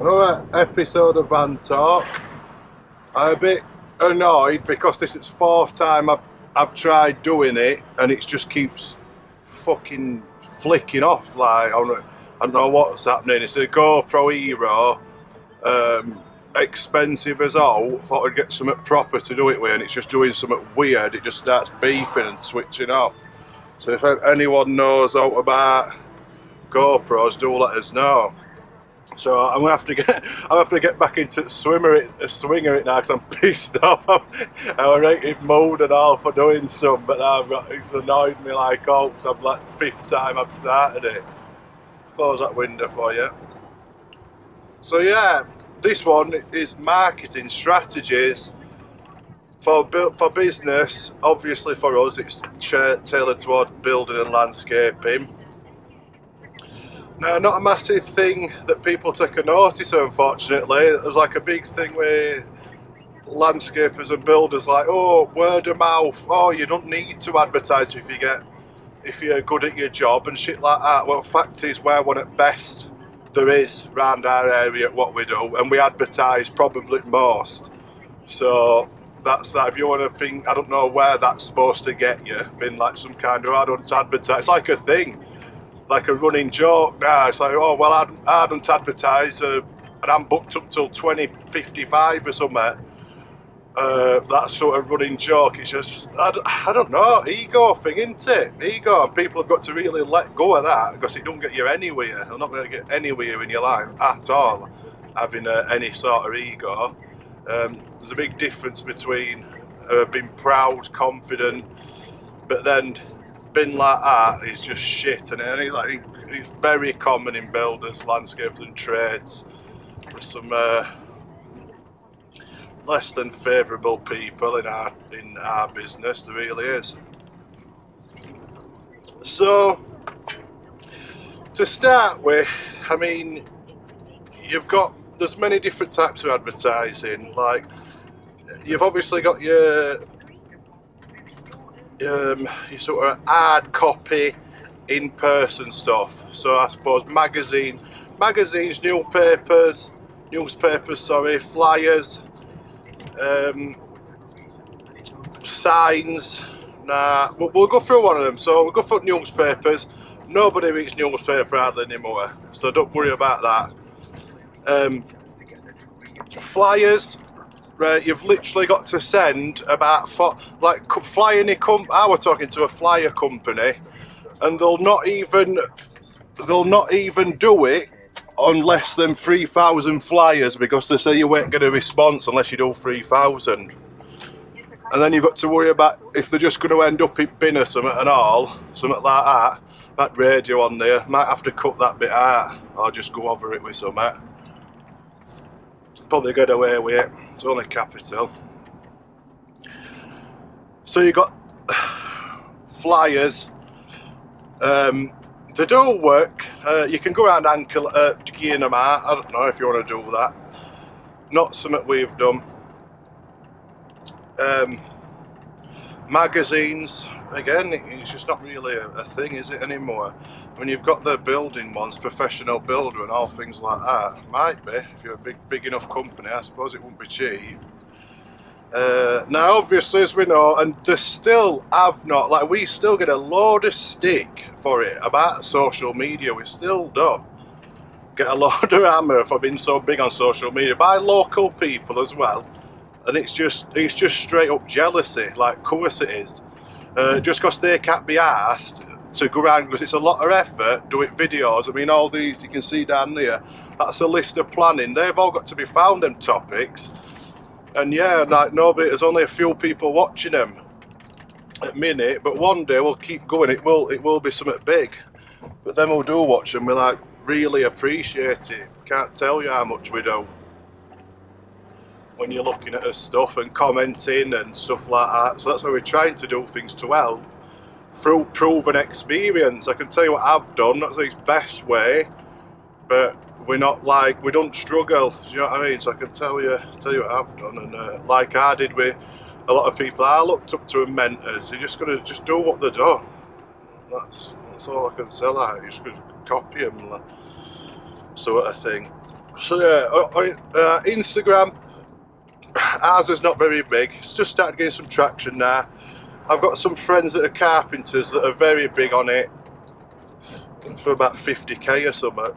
another episode of Van Talk. I'm a bit annoyed because this is fourth time I've, I've tried doing it and it just keeps fucking flicking off. Like, I don't, I don't know what's happening. It's a GoPro Hero, um, expensive as all. Thought I'd get something proper to do it with and it's just doing something weird. It just starts beeping and switching off. So if anyone knows out about GoPros, do let us know. So I'm gonna have to get I have to get back into swimmer it, swinger it now because I'm pissed off. I'm, I'm rated mode and all for doing some, but I've got it's annoyed me like oh, cause I'm like fifth time I've started it. Close that window for you. So yeah, this one is marketing strategies for for business. Obviously for us, it's tailored toward building and landscaping no, not a massive thing that people take a notice of, unfortunately. There's like a big thing where landscapers and builders like, oh, word of mouth, oh, you don't need to advertise if you get, if you're good at your job and shit like that. Well, fact is, we're one at best there is around our area at what we do, and we advertise probably most. So that's that. If you want to think, I don't know where that's supposed to get you, being like some kind of, I don't advertise, it's like a thing like a running joke now. It's like, oh, well, I, I don't advertise uh, and I'm booked up till 2055 or something. Uh, that sort of running joke. It's just, I, I don't know, ego thing, isn't it? Ego, and people have got to really let go of that because it don't get you anywhere. You're not going to get anywhere in your life at all having uh, any sort of ego. Um, there's a big difference between uh, being proud, confident, but then bin like that is just shit, and it's like it's very common in builders, landscapes, and trades. There's some uh, less than favourable people in our in our business. There really is. So to start with, I mean, you've got there's many different types of advertising. Like you've obviously got your um, your sort of hard copy in-person stuff. So I suppose magazine, magazines, newspapers, newspapers, sorry, flyers, um, signs. Nah, we'll, we'll, go through one of them. So we'll go through newspapers. Nobody reads newspaper hardly anymore, so don't worry about that. Um, flyers, Right, you've literally got to send about four, like flying a com. I ah, was talking to a flyer company, and they'll not even they'll not even do it on less than three thousand flyers because they say you won't get a response unless you do three thousand. And then you've got to worry about if they're just going to end up in bin or something and all, something like that. That radio on there might have to cut that bit out or just go over it with something probably get away with it. It's only capital. So you got flyers. Um, they do work. Uh, you can go around ankle uh, gearing them out. I don't know if you want to do that. Not something we've done. Um, magazines. Again it's just not really a, a, thing is it anymore? When you've got the building ones professional builder and all things like that might be if you're a big big enough company I suppose it wouldn't be cheap. Uh, now obviously as we know and they still have not like we still get a load of stick for it about social media we still don't get a load of hammer for being so big on social media by local people as well and it's just it's just straight up jealousy like course it is uh, just because they can't be asked to go around because it's a lot of effort doing videos. I mean, all these you can see down there, that's a list of planning. They've all got to be found, them topics. And yeah, like nobody, there's only a few people watching them at minute, but one day we'll keep going. It will, it will be something big. But then we'll do watch them. We like really appreciate it. Can't tell you how much we do when you're looking at her stuff and commenting and stuff like that. So that's why we're trying to do things to help through proven experience. I can tell you what I've done, that's the best way, but we're not like, we don't struggle, do you know what I mean? So I can tell you tell you what I've done, and uh, like I did with a lot of people I looked up to and mentors, you're just going to just do what they do. That's, that's all I can say, like, you're just going to copy them, like, sort of thing. So yeah, uh, uh, Instagram, ours is not very big. It's just started getting some traction now. I've got some friends that are carpenters that are very big on it for about 50k or something,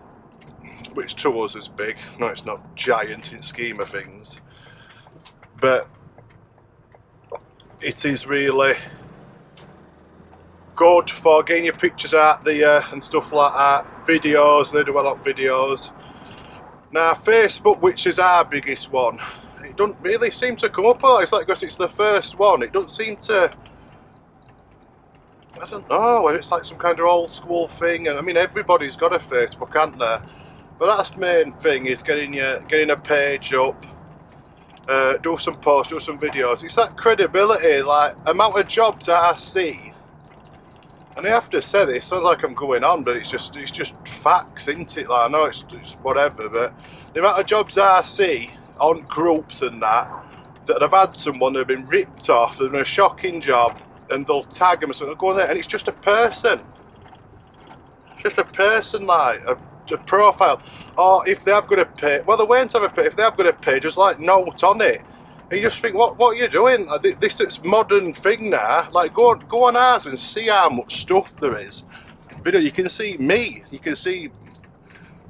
which to us is big. No, it's not giant in scheme of things, but it is really good for getting your pictures out there and stuff like that. Videos, they do a lot of videos. Now, Facebook, which is our biggest one, it doesn't really seem to come up. It's like because it's the first one, it doesn't seem to. I don't know. It's like some kind of old school thing, and I mean everybody's got a Facebook, hasn't they? But that's the main thing is getting your getting a page up, uh, do some posts, do some videos. It's that credibility, like amount of jobs that I see and I have to say this, sounds like I'm going on, but it's just it's just facts, isn't it? Like I know it's, it's whatever, but the amount of jobs I see on groups and that that have had someone that have been ripped off, they've done a shocking job, and they'll tag them and something, go on there, and it's just a person. Just a person like a, a profile. Or if they have got a page, well they won't have a page, if they have got a page, just like note on it and you just think, what what are you doing? This is modern thing now. Like go on go on ours and see how much stuff there is. Video, you can see me. You can see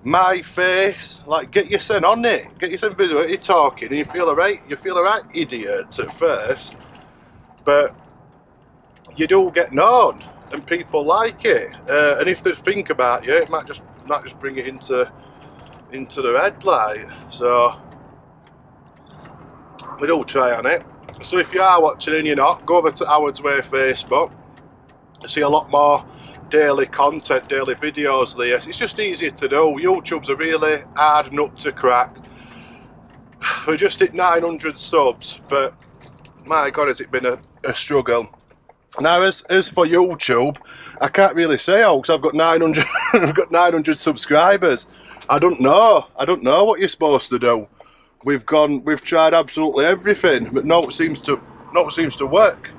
my face. Like get your son on it. Get your son visibility talking, and you feel alright. You feel alright, idiot at first, but you do get known, and people like it. Uh, and if they think about you, it might just might just bring it into into the red light. So we'd all try on it. So if you are watching and you're not, go over to Howard's Way Facebook. See a lot more daily content, daily videos there. It's just easier to do. YouTube's a really hard nut to crack. We're just at 900 subs, but my God, has it been a, a struggle. Now, as, as for YouTube, I can't really say oh, because I've got 900, I've got 900 subscribers. I don't know. I don't know what you're supposed to do we've gone we've tried absolutely everything but no it seems to no it seems to work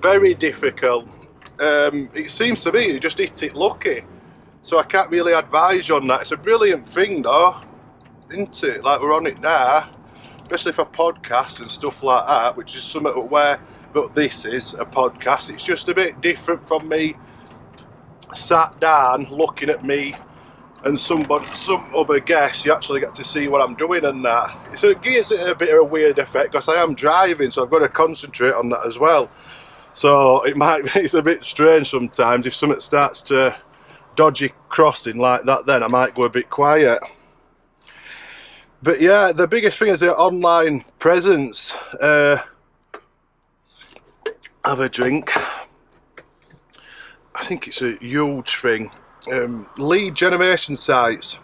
very difficult um, it seems to me you just hit it lucky. So I can't really advise you on that. It's a brilliant thing though isn't it? Like we're on it now especially for podcasts and stuff like that which is something where but this is a podcast. It's just a bit different from me sat down looking at me and somebody, some other guest, you actually get to see what I'm doing and that. So it gives it a bit of a weird effect because I am driving, so I've got to concentrate on that as well. So it might, it's a bit strange sometimes if something starts to dodgy crossing like that then I might go a bit quiet. But yeah, the biggest thing is the online presence. Uh, have a drink. I think it's a huge thing um, lead generation sites.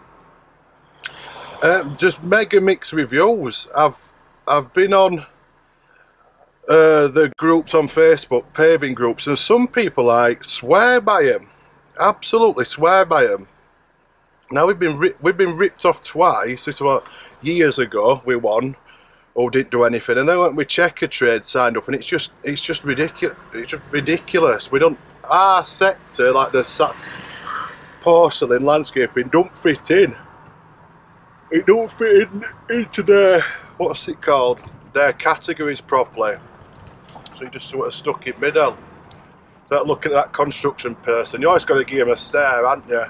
Uh, just mega mixed reviews. I've I've been on uh, the groups on Facebook, paving groups, and some people like swear by them, absolutely swear by them. Now we've been we've been ripped off twice. This was years ago. We won, or didn't do anything, and then went with Checkatrade signed up, and it's just it's just ridiculous. It's just ridiculous. We don't our sector like the porcelain landscaping don't fit in. It don't fit in into their, what's it called, their categories properly. So you just sort of stuck in middle. That looking at that construction person, you always got to give him a stare, haven't you?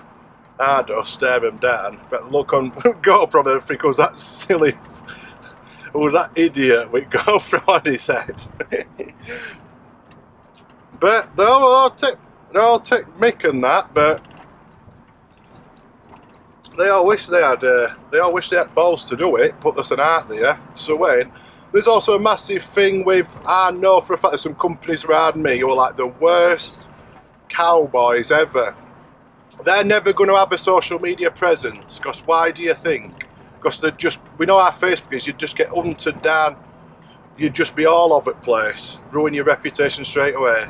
I do, stare him down. But look on GoPro think, was that silly, was that idiot with GoPro on his head? but they'll all take, they'll all take mick and that, but they all wish they had uh, they all wish they had balls to do it, put this an art there. So when there's also a massive thing with I know for a fact there's some companies around me who are like the worst cowboys ever. They're never going to have a social media presence because why do you think? Because they just we know our Facebook is you just get hunted down, you'd just be all over the place, ruin your reputation straight away.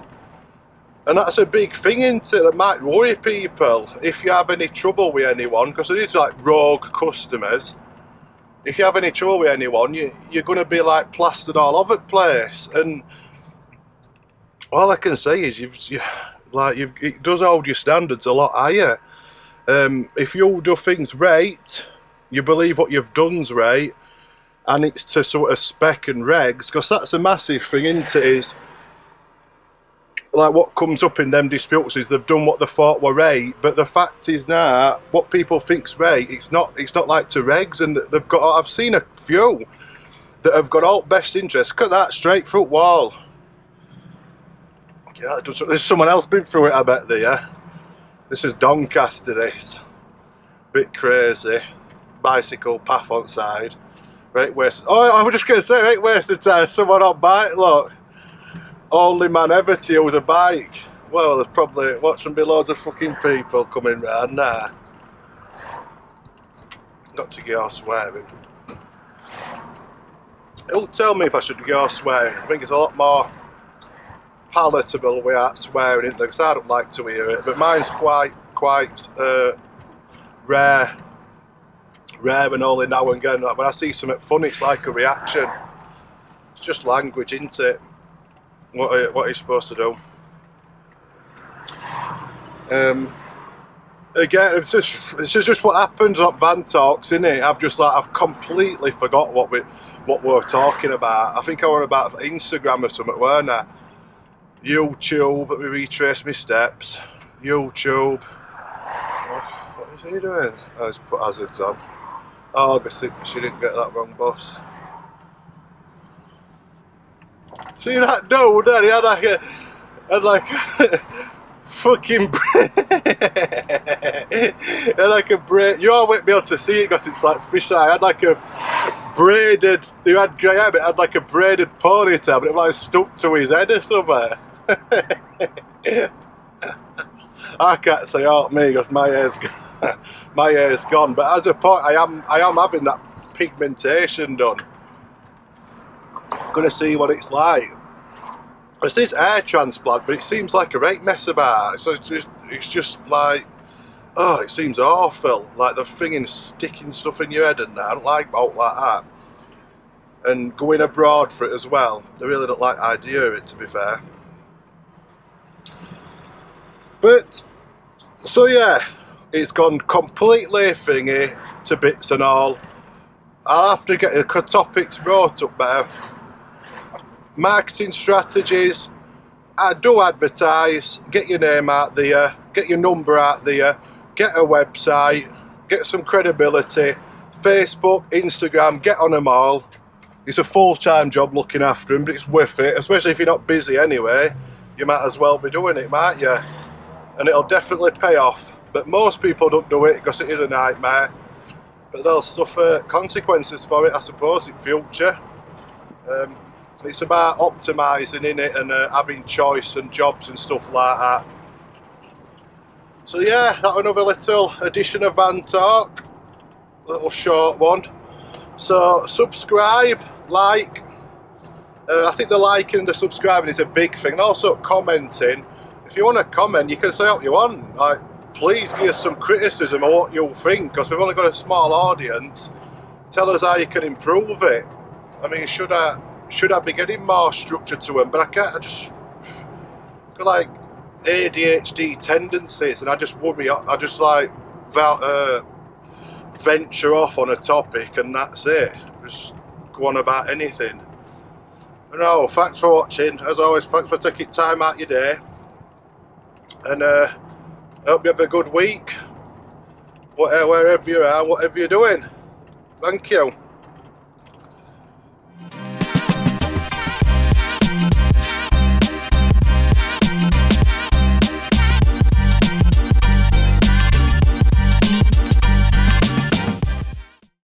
And that's a big thing, isn't it? That might worry people if you have any trouble with anyone, because it is like rogue customers. If you have any trouble with anyone, you, you're going to be like plastered all over the place. And all I can say is, you've you, like you've, it does hold your standards a lot higher. Um, if you do things right, you believe what you've done's right, and it's to sort of spec and regs, because that's a massive thing, isn't it? Is like what comes up in them disputes is they've done what they thought were right, but the fact is now what people think's right, it's not. It's not like to regs, and they've got. I've seen a few that have got all best interests. Cut that straight through wall. Yeah, there's someone else been through it. I bet there. Yeah. This is Doncaster. This bit crazy. Bicycle path on side. Right waste. Oh, I was just gonna say, right waste of time. Someone on bike. Look only man ever to use a bike. Well, there's probably watching be loads of fucking people coming round now. Got to go swearing. It'll tell me if I should go swearing. I think it's a lot more palatable without swearing in there because I don't like to hear it. But mine's quite, quite uh, rare, rare and only now and again. When I see something funny, it's like a reaction. It's just language, isn't it? What are, what you supposed to do? Um, again, it's just this is just what happens at Van Talks, isn't it? I've just like I've completely forgot what we what we're talking about. I think I were about Instagram or something, weren't I? YouTube, let me retrace my steps. YouTube. What is he doing? Oh, he's put hazards on. Oh, I guess she didn't get that wrong bus. See that dude there? He had like a, had like fucking, had like a braid. You all won't be able to see it because it's like fish eye. I had like a braided. You had grey hair, but had like a braided ponytail, but it was like stuck to his head or something. I can't say oh me because my hair's my hair's gone. But as a point, I am I am having that pigmentation done going to see what it's like. It's this hair transplant, but it seems like a right mess about. So it's just, it's just like, oh, it seems awful. Like the thing sticking stuff in your head and. I don't like out like that. And going abroad for it as well. I really don't like the idea of it, to be fair. But, so yeah, it's gone completely thingy to bits and all. I'll have to get the topics brought up better marketing strategies. I do advertise, get your name out there, get your number out there, get a website, get some credibility. Facebook, Instagram, get on them all. It's a full-time job looking after them, but it's worth it, especially if you're not busy anyway. You might as well be doing it, might you? And it'll definitely pay off. But most people don't do it because it is a nightmare. But they'll suffer consequences for it, I suppose, in future. Um, it's about optimising in it and uh, having choice and jobs and stuff like that. So yeah, that another little edition of Van Talk, little short one. So subscribe, like. Uh, I think the liking and the subscribing is a big thing, and also commenting. If you want to comment, you can say what you want. Like, please give us some criticism of what you think, because we've only got a small audience. Tell us how you can improve it. I mean, should I should I be getting more structure to them? But I can't. I just got like ADHD tendencies, and I just worry. I just like uh, venture off on a topic, and that's it. Just go on about anything. No, thanks for watching. As always, thanks for taking time out your day. And uh, hope you have a good week. Whatever, wherever you are, whatever you're doing. Thank you.